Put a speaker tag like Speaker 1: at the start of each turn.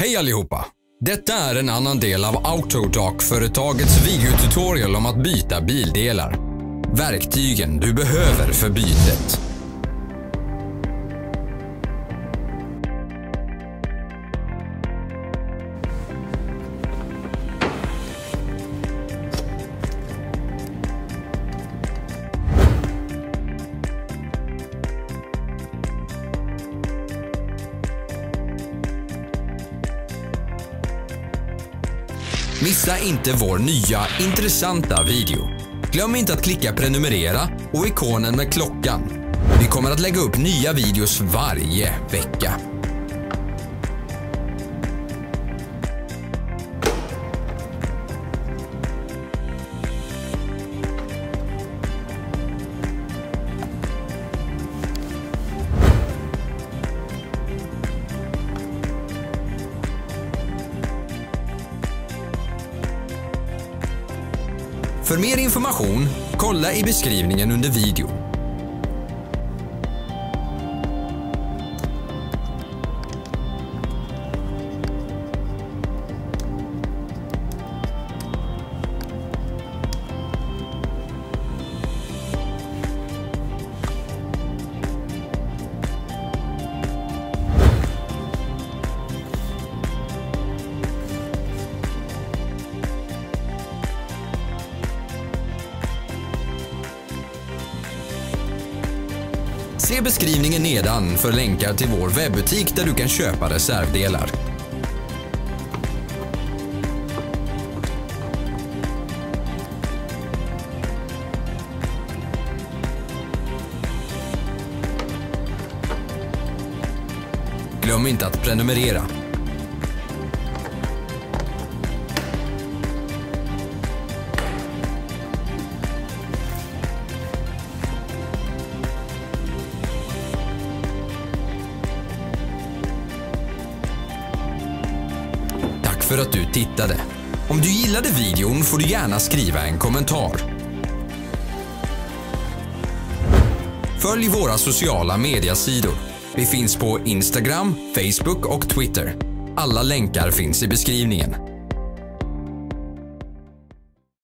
Speaker 1: Hej allihopa! Detta är en annan del av Autodoc-företagets videotutorial om att byta bildelar. Verktygen du behöver för bytet. Missa inte vår nya intressanta video. Glöm inte att klicka prenumerera och ikonen med klockan. Vi kommer att lägga upp nya videos varje vecka. För mer information, kolla i beskrivningen under videon. Se beskrivningen nedan för länkar till vår webbutik där du kan köpa reservdelar. Glöm inte att prenumerera. För att du tittade. Om du gillade videon får du gärna skriva en kommentar. Följ våra sociala mediasidor. Vi finns på Instagram, Facebook och Twitter. Alla länkar finns i beskrivningen.